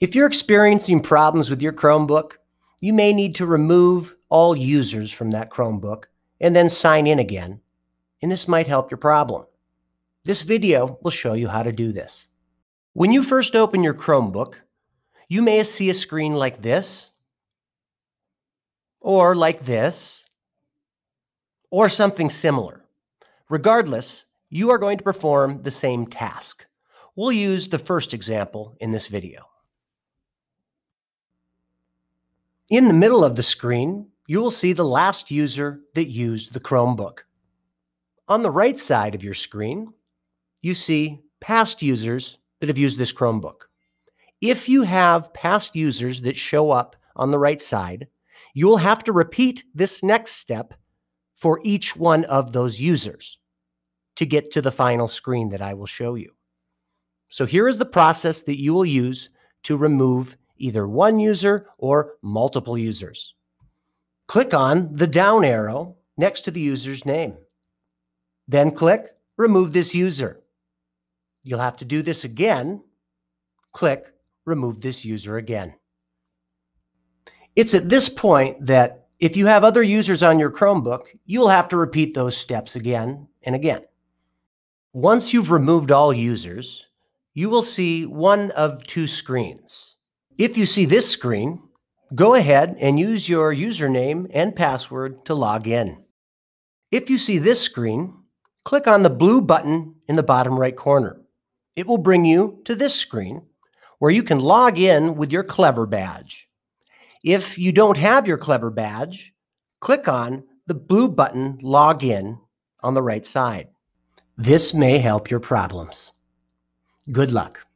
If you're experiencing problems with your Chromebook, you may need to remove all users from that Chromebook and then sign in again, and this might help your problem. This video will show you how to do this. When you first open your Chromebook, you may see a screen like this, or like this, or something similar. Regardless, you are going to perform the same task. We'll use the first example in this video. In the middle of the screen, you will see the last user that used the Chromebook. On the right side of your screen, you see past users that have used this Chromebook. If you have past users that show up on the right side, you will have to repeat this next step for each one of those users to get to the final screen that I will show you. So here is the process that you will use to remove either one user or multiple users. Click on the down arrow next to the user's name. Then click Remove this user. You'll have to do this again. Click Remove this user again. It's at this point that if you have other users on your Chromebook, you'll have to repeat those steps again and again. Once you've removed all users, you will see one of two screens. If you see this screen, go ahead and use your username and password to log in. If you see this screen, click on the blue button in the bottom right corner. It will bring you to this screen where you can log in with your Clever badge. If you don't have your Clever badge, click on the blue button Log In on the right side. This may help your problems. Good luck.